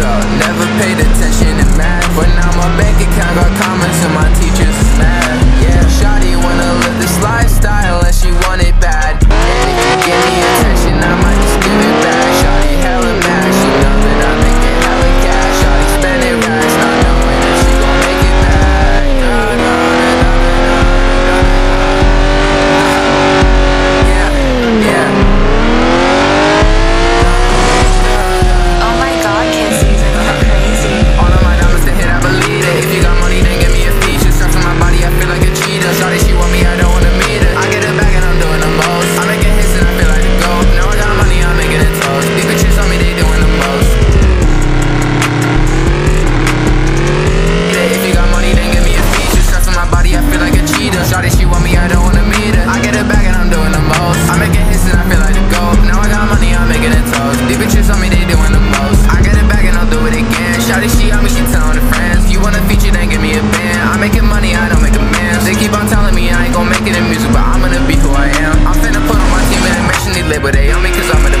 Never paid attention. They keep on telling me I ain't gon' make it in music, but I'm gonna be who I am. I'm finna put on my team and make sure they live, but they on me cause I'm gonna